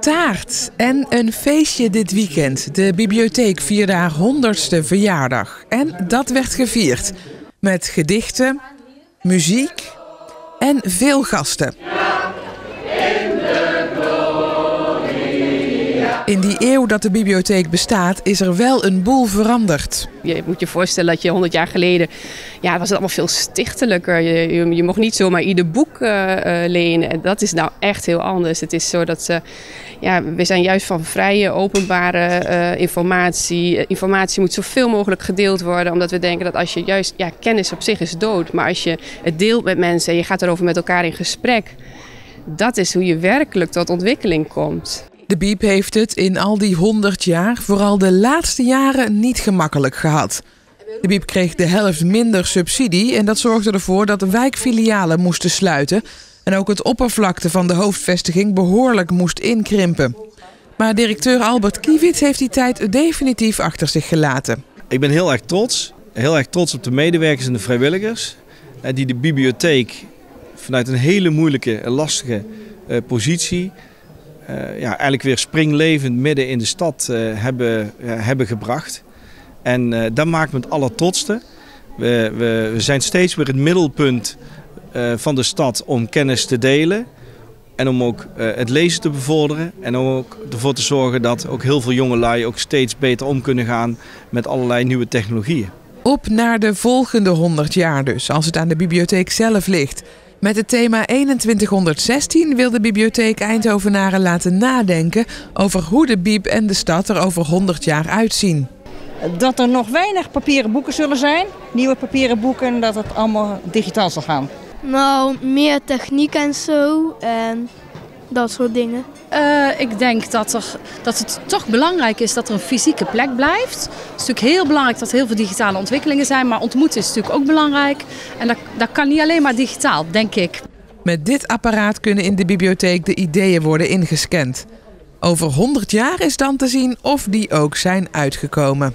Taart en een feestje dit weekend. De bibliotheek vierde haar honderdste verjaardag. En dat werd gevierd met gedichten, muziek en veel gasten. In die eeuw dat de bibliotheek bestaat, is er wel een boel veranderd. Je moet je voorstellen dat je 100 jaar geleden, ja, was het allemaal veel stichtelijker. Je, je, mocht niet zomaar ieder boek uh, lenen. En dat is nou echt heel anders. Het is zo dat ze, ja, we zijn juist van vrije, openbare uh, informatie. Informatie moet zoveel mogelijk gedeeld worden, omdat we denken dat als je juist, ja, kennis op zich is dood, maar als je het deelt met mensen en je gaat erover met elkaar in gesprek, dat is hoe je werkelijk tot ontwikkeling komt. De Biep heeft het in al die 100 jaar, vooral de laatste jaren, niet gemakkelijk gehad. De Biep kreeg de helft minder subsidie en dat zorgde ervoor dat de wijkfilialen moesten sluiten en ook het oppervlakte van de hoofdvestiging behoorlijk moest inkrimpen. Maar directeur Albert Kiewit heeft die tijd definitief achter zich gelaten. Ik ben heel erg trots, heel erg trots op de medewerkers en de vrijwilligers die de bibliotheek vanuit een hele moeilijke en lastige positie uh, ja, eigenlijk weer springlevend midden in de stad uh, hebben, uh, hebben gebracht. En dat maakt me het allertrotste. We, we, we, zijn steeds weer het middelpunt van de stad om kennis te delen. En om ook het lezen te bevorderen. En om ook ervoor te zorgen dat ook heel veel jongelui ook steeds beter om kunnen gaan met allerlei nieuwe technologieën. Op naar de volgende 100 jaar dus, als het aan de bibliotheek zelf ligt. Met het thema 2116 wil de bibliotheek Eindhovenaren laten nadenken over hoe de bieb en de stad er over 100 jaar uitzien. Dat er nog weinig papieren boeken zullen zijn, nieuwe papieren boeken, dat het allemaal digitaal zal gaan. Nou, meer techniek en zo en dat soort dingen. Uh, ik denk dat, er, dat het toch belangrijk is dat er een fysieke plek blijft. Het is natuurlijk heel belangrijk dat er heel veel digitale ontwikkelingen zijn, maar ontmoeten is natuurlijk ook belangrijk. En dat, dat kan niet alleen maar digitaal, denk ik. Met dit apparaat kunnen in de bibliotheek de ideeën worden ingescand. Over 100 jaar is dan te zien of die ook zijn uitgekomen.